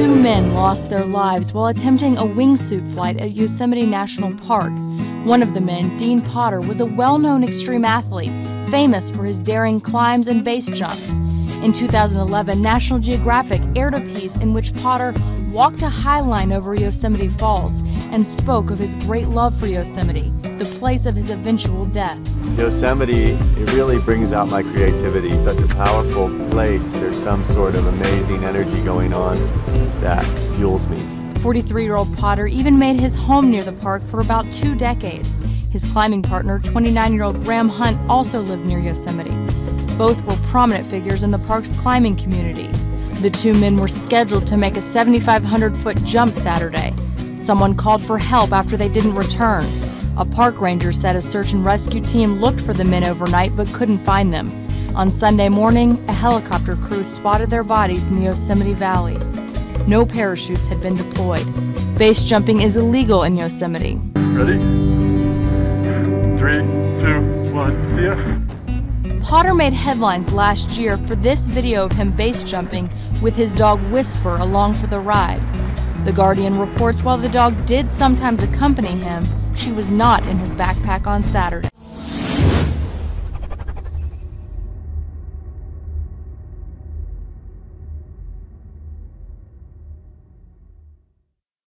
Two men lost their lives while attempting a wingsuit flight at Yosemite National Park. One of the men, Dean Potter, was a well known extreme athlete, famous for his daring climbs and base jumps. In 2011, National Geographic aired a piece in which Potter walked a high line over Yosemite Falls and spoke of his great love for Yosemite, the place of his eventual death. Yosemite, it really brings out my creativity. Such a powerful place. There's some sort of amazing energy going on that fuels me. 43 year old Potter even made his home near the park for about two decades. His climbing partner, 29 year old Graham Hunt, also lived near Yosemite. Both were prominent figures in the park's climbing community. The two men were scheduled to make a 7,500 foot jump Saturday. Someone called for help after they didn't return. A park ranger said a search and rescue team looked for the men overnight but couldn't find them. On Sunday morning, a helicopter crew spotted their bodies in the Yosemite Valley. No parachutes had been deployed. Base jumping is illegal in Yosemite. Ready? Three, two, one, see ya. Potter made headlines last year for this video of him base jumping with his dog Whisper along for the ride. The Guardian reports while the dog did sometimes accompany him, she was not in his backpack on Saturday.